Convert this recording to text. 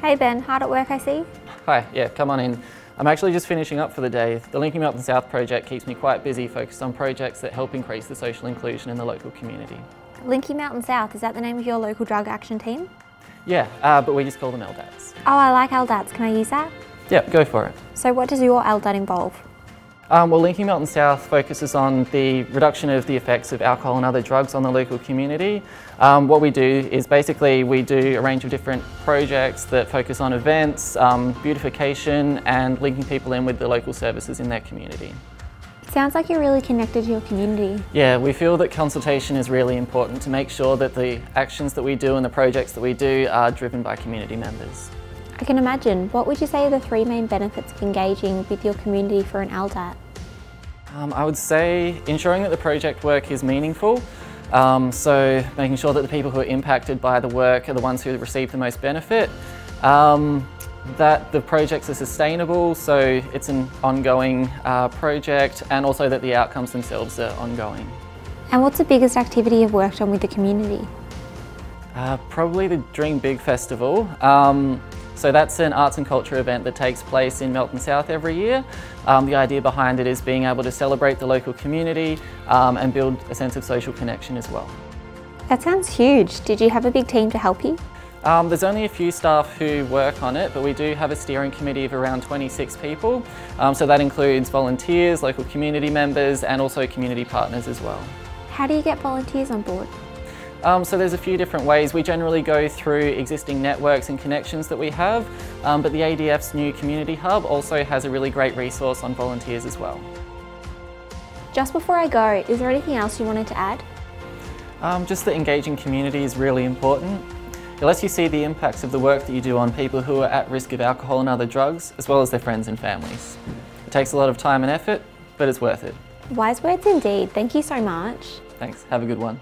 Hey Ben, hard at work I see? Hi, yeah, come on in. I'm actually just finishing up for the day. The Linking Melton South project keeps me quite busy focused on projects that help increase the social inclusion in the local community. Linking Melton South, is that the name of your local drug action team? Yeah, uh, but we just call them LDATs. Oh, I like LDATs. Can I use that? Yeah, go for it. So what does your LDAT involve? Um, well, Linking Melton South focuses on the reduction of the effects of alcohol and other drugs on the local community. Um, what we do is basically we do a range of different projects that focus on events, um, beautification and linking people in with the local services in their community. Sounds like you're really connected to your community. Yeah, we feel that consultation is really important to make sure that the actions that we do and the projects that we do are driven by community members. I can imagine. What would you say are the three main benefits of engaging with your community for an LDAT? Um, I would say ensuring that the project work is meaningful. Um, so making sure that the people who are impacted by the work are the ones who receive the most benefit. Um, that the projects are sustainable, so it's an ongoing uh, project, and also that the outcomes themselves are ongoing. And what's the biggest activity you've worked on with the community? Uh, probably the Dream Big Festival. Um, so that's an arts and culture event that takes place in Melton South every year. Um, the idea behind it is being able to celebrate the local community um, and build a sense of social connection as well. That sounds huge. Did you have a big team to help you? Um, there's only a few staff who work on it, but we do have a steering committee of around 26 people. Um, so that includes volunteers, local community members, and also community partners as well. How do you get volunteers on board? Um, so there's a few different ways. We generally go through existing networks and connections that we have, um, but the ADF's new community hub also has a really great resource on volunteers as well. Just before I go, is there anything else you wanted to add? Um, just that engaging community is really important. It lets you see the impacts of the work that you do on people who are at risk of alcohol and other drugs, as well as their friends and families. It takes a lot of time and effort, but it's worth it. Wise words indeed. Thank you so much. Thanks. Have a good one.